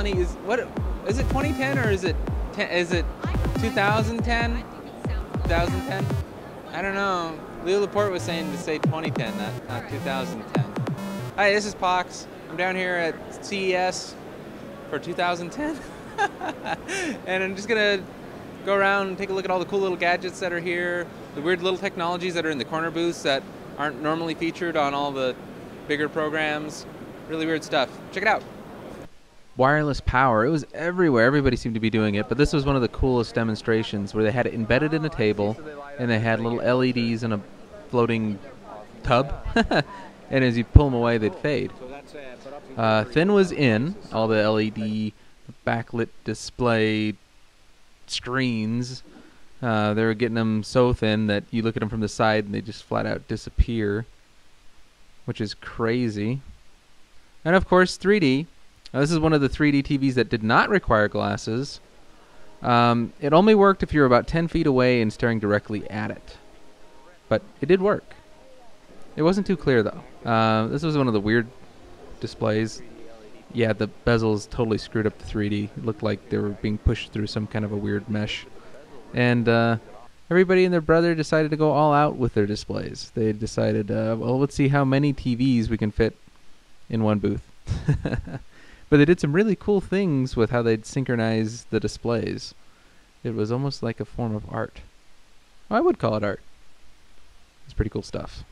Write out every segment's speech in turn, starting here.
Melanie, is what is it 2010 or is it is it 2010? 2010? I don't know. Leo Laporte was saying to say 2010, not, not 2010. Hi, this is Pox. I'm down here at CES for 2010. and I'm just gonna go around and take a look at all the cool little gadgets that are here, the weird little technologies that are in the corner booths that aren't normally featured on all the bigger programs. Really weird stuff. Check it out. Wireless power. It was everywhere. Everybody seemed to be doing it, but this was one of the coolest demonstrations where they had it embedded in a table and they had little LEDs in a floating tub. and as you pull them away, they'd fade. Uh, Thin was in all the LED backlit display screens. Uh, they were getting them so thin that you look at them from the side and they just flat out disappear, which is crazy. And of course, 3D. Now, this is one of the 3D TVs that did not require glasses. Um, it only worked if you were about 10 feet away and staring directly at it. But it did work. It wasn't too clear though. Uh, this was one of the weird displays. Yeah, the bezels totally screwed up the 3D. It looked like they were being pushed through some kind of a weird mesh. And uh, everybody and their brother decided to go all out with their displays. They decided, uh, well, let's see how many TVs we can fit in one booth. but they did some really cool things with how they'd synchronize the displays. It was almost like a form of art. I would call it art. It's pretty cool stuff.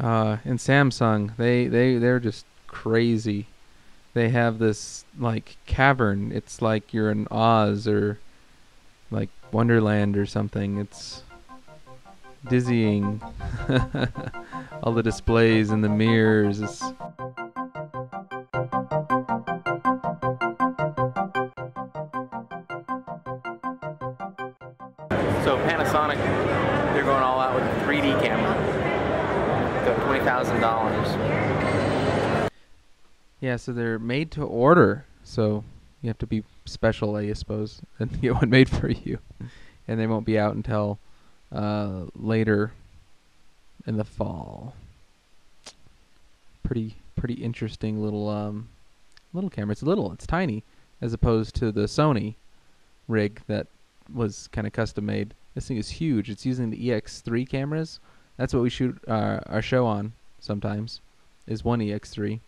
Uh, and Samsung, they they they're just crazy. They have this like cavern. It's like you're in Oz or like Wonderland or something. It's dizzying. All the displays and the mirrors. It's so Panasonic, they're going all out with a 3D camera twenty thousand dollars. Yeah, so they're made to order, so you have to be special, I suppose, and get one made for you, and they won't be out until uh, later in the fall. Pretty pretty interesting little um little camera. It's little, it's tiny, as opposed to the Sony rig that was kind of custom made. This thing is huge. It's using the EX3 cameras, that's what we shoot our, our show on sometimes, is one EX3.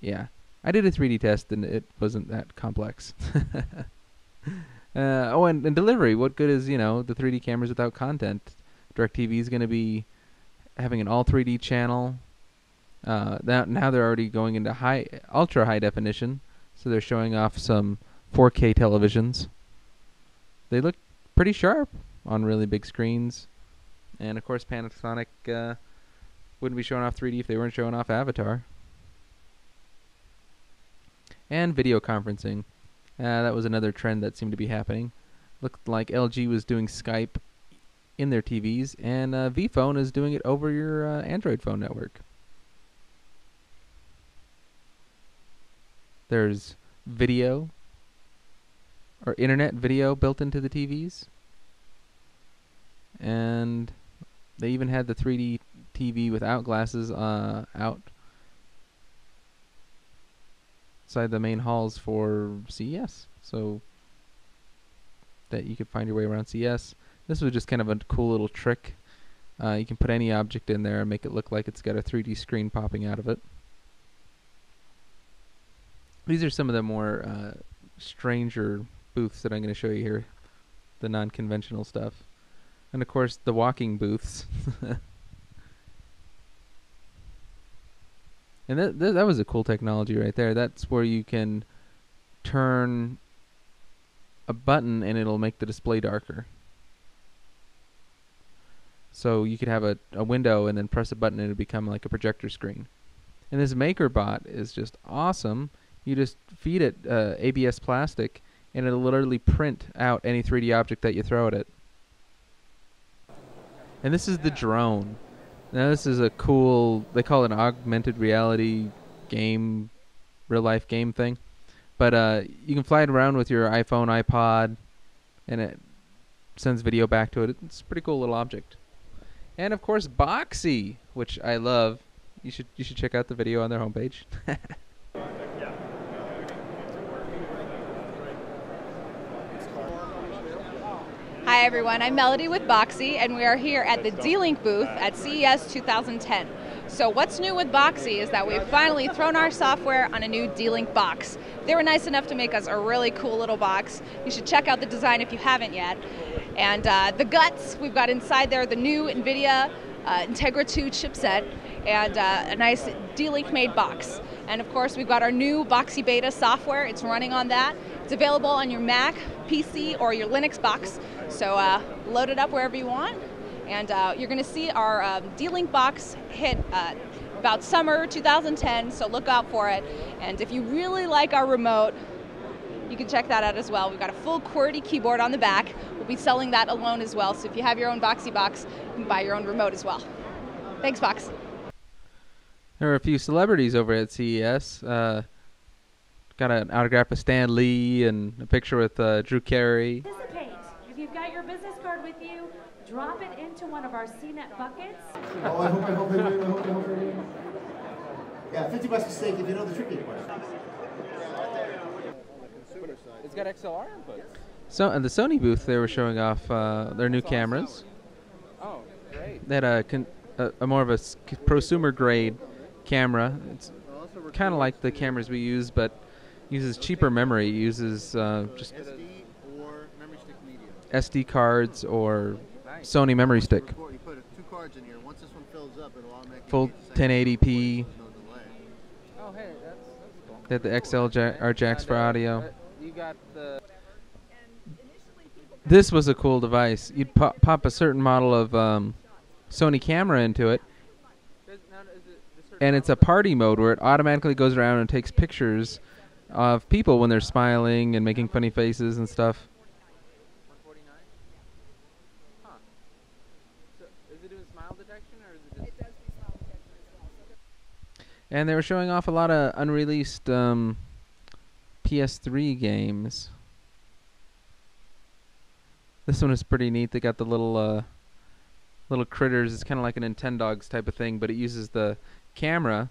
Yeah. I did a 3D test and it wasn't that complex. uh, oh, and, and delivery. What good is, you know, the 3D cameras without content? DirecTV is going to be having an all 3D channel. Uh, now, now they're already going into high, ultra high definition, so they're showing off some 4K televisions. They look pretty sharp on really big screens. And of course, Panasonic uh, wouldn't be showing off 3D if they weren't showing off Avatar. And video conferencing. Uh, that was another trend that seemed to be happening. Looked like LG was doing Skype in their TVs, and uh, ViiPhone is doing it over your uh, Android phone network. There's video or internet video built into the TVs. And they even had the 3D TV without glasses uh, out outside the main halls for CES, so that you could find your way around CES. This was just kind of a cool little trick. Uh, you can put any object in there and make it look like it's got a 3D screen popping out of it. These are some of the more uh, stranger booths that I'm going to show you here, the non-conventional stuff. And of course, the walking booths. and that, that was a cool technology right there. That's where you can turn a button and it'll make the display darker. So you could have a, a window and then press a button and it'll become like a projector screen. And this MakerBot is just awesome. You just feed it uh, ABS plastic and it'll literally print out any 3D object that you throw at it. And this is the drone. Now this is a cool. They call it an augmented reality game, real life game thing. But uh, you can fly it around with your iPhone, iPod, and it sends video back to it. It's a pretty cool little object. And of course, Boxee, which I love. You should you should check out the video on their homepage. Hi everyone, I'm Melody with Boxee, and we are here at the D-Link booth at CES 2010. So what's new with Boxee is that we've finally thrown our software on a new D-Link box. They were nice enough to make us a really cool little box. You should check out the design if you haven't yet. And uh, the guts, we've got inside there the new NVIDIA uh, Integra 2 chipset and uh, a nice D-Link made box. And of course, we've got our new Boxee Beta software. It's running on that. It's available on your Mac, PC, or your Linux box. So uh, load it up wherever you want. And uh, you're going to see our um, D-Link box hit uh, about summer 2010, so look out for it. And if you really like our remote, you can check that out as well. We've got a full QWERTY keyboard on the back. We'll be selling that alone as well. So if you have your own Boxee box, you can buy your own remote as well. Thanks, Box. There were a few celebrities over at CES. Uh, got an autograph with Stan Lee and a picture with uh, Drew Carey. Participate. If you've got your business card with you, drop it into one of our CNET buckets. Oh, I hope, I hope, I hope, I hope, I hope, I hope. Yeah, 50 bucks a steak if you know the tricky question. It's got XLR inputs. So at the Sony booth, they were showing off uh, their new cameras. Oh, great. They had a, con- a, a more of a s- c- prosumer grade camera. It's kind of like the cameras we use, but uses cheaper memory. It uses uh, just SD or memory stick media. SD cards or Nice. Sony memory stick. You put two cards in here. Once this one fills up, it'll automatically Full get the same 1080p. There's. Oh, hey, that's, that's cool. They had the XL ja- or jacks for Uh, audio. uh, You got the. This was a cool device. You'd pop, pop a certain model of um, Sony camera into it, and it's a party mode where it automatically goes around and takes pictures of people when they're smiling and making funny faces and stuff. 149? Huh. So, is it doing smile detection or is it just. And they were showing off a lot of unreleased um, PS3 games. This one is pretty neat. They got the little uh, little critters. It's kind of like an Nintendogs type of thing, but it uses the camera.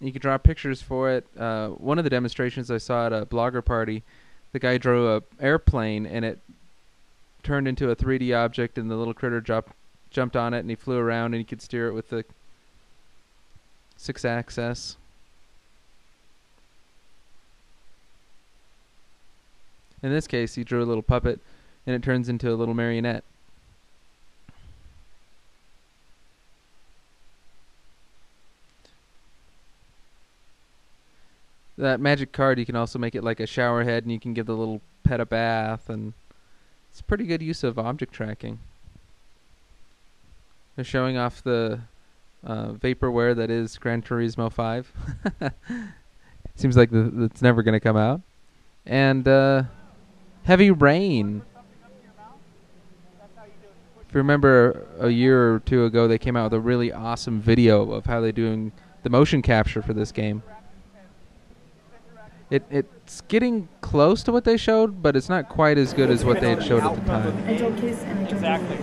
You can draw pictures for it. Uh, one of the demonstrations I saw at a blogger party, the guy drew a airplane and it turned into a 3D object, and the little critter jumped jumped on it and he flew around and he could steer it with the Sixaxis. In this case, he drew a little puppet, and it turns into a little marionette. That magic card, you can also make it like a shower head, and you can give the little pet a bath, and it's pretty good use of object tracking. They're showing off the uh, vaporware that is Gran Turismo 5. Seems like it's never going to come out. And uh, Heavy Rain. If you remember a year or two ago, they came out with a really awesome video of how they're doing the motion capture for this game. It it's getting close to what they showed, but it's not quite as good as what they had showed at the time. Exactly.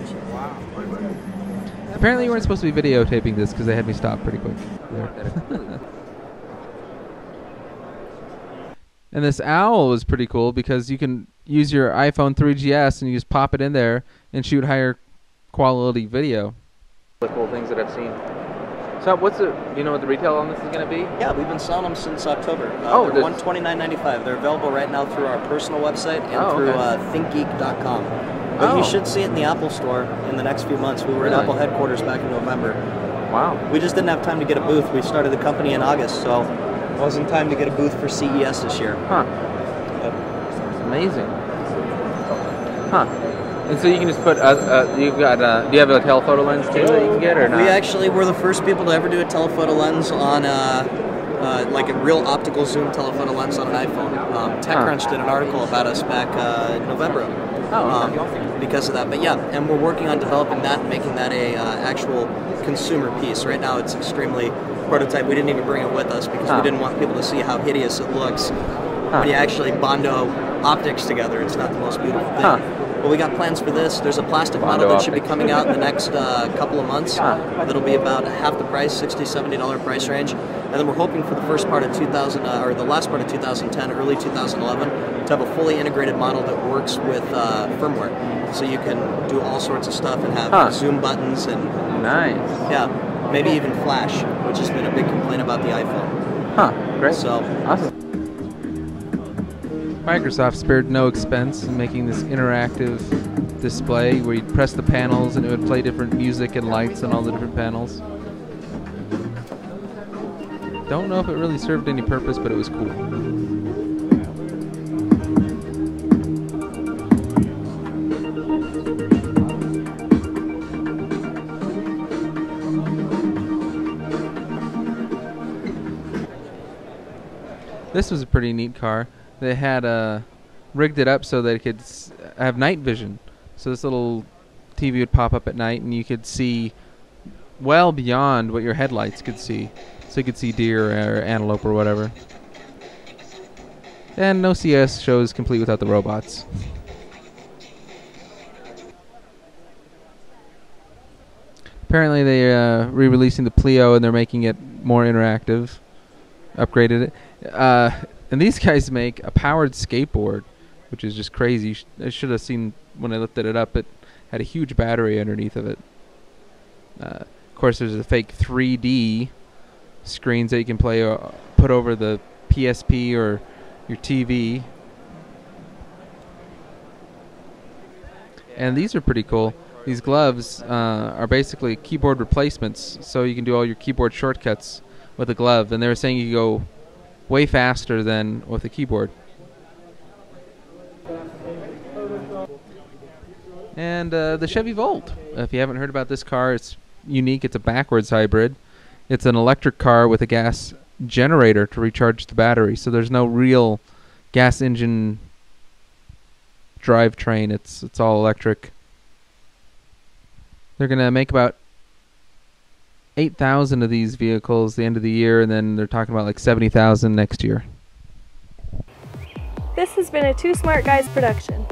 Apparently, you weren't supposed to be videotaping this because they had me stop pretty quick. There. and this Owle was pretty cool because you can use your iPhone 3GS and you just pop it in there and shoot higher quality video. The cool things that I've seen. So, what's the you know what the retail on this is going to be? Yeah, we've been selling them since October. Uh, Oh, they're there's- one twenty nine ninety five. They're available right now through our personal website and Oh, through okay. uh, ThinkGeek.com. But Oh. you should see it in the Apple Store in the next few months. We were Really? at Apple headquarters back in November. Wow. We just didn't have time to get a booth. We started the company in August, so it wasn't time to get a booth for CES this year. Huh. Amazing. Huh. And so you can just put uh, uh you've got uh, do you have a telephoto lens too that you can get or not? We actually were the first people to ever do a telephoto lens on uh, uh, like a real optical zoom telephoto lens on an iPhone. Um, TechCrunch did an article about us back uh, in November. Oh, okay. um, because of that. But yeah, and we're working on developing that, and making that a uh, actual consumer piece. Right now, it's extremely prototype. We didn't even bring it with us because Huh. we didn't want people to see how hideous it looks. When you actually bondo optics together, it's not the most beautiful thing. Huh. But we got plans for this. There's a plastic model that should be coming out in the next uh, couple of months. That'll be about half the price, 60 $70 price range. And then we're hoping for the first part of 2000, uh, or the last part of 2010, early 2011, to have a fully integrated model that works with uh, firmware. So you can do all sorts of stuff and have Huh. zoom buttons and Nice. yeah, maybe even flash, which has been a big complaint about the iPhone. Huh. Great. So Awesome. Microsoft spared no expense in making this interactive display where you'd press the panels and it would play different music and lights on all the different panels. Don't know if it really served any purpose, but it was cool. This was a pretty neat car. They had uh, rigged it up so it could s- have night vision. So this little TV would pop up at night, and you could see well beyond what your headlights could see. So you could see deer or antelope or whatever. And no CES shows complete without the robots. Apparently, they uh, re-releasing the Pleo and they're making it more interactive, upgraded it. Uh, and these guys make a powered skateboard, which is just crazy. I should have seen when I lifted it up. It had a huge battery underneath of it. Uh, of course, there's a fake 3D screens that you can play uh, put over the PSP or your TV. And these are pretty cool. These gloves uh, are basically keyboard replacements, so you can do all your keyboard shortcuts with a glove. And they were saying you go way faster than with a keyboard. And uh, the Chevy Volt. If you haven't heard about this car, it's unique. It's a backwards hybrid. It's an electric car with a gas generator to recharge the battery. So there's no real gas engine drivetrain. It's it's all electric. They're gonna make about eight thousand of these vehicles the end of the year, and then they're talking about like seventy thousand next year. This has been a Too Smart Guys production.